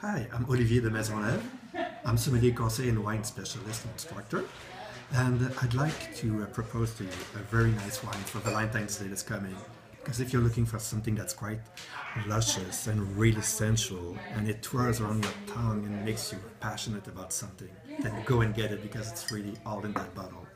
Hi, I'm Olivier de Maisonneuve. I'm sommelier conseil and wine specialist and instructor. And uh, I'd like to uh, propose to you a very nice wine for Valentine's Day that's coming. Because if you're looking for something that's quite luscious and really sensual, and it twirls around your tongue and makes you passionate about something, then go and get it because it's really all in that bottle.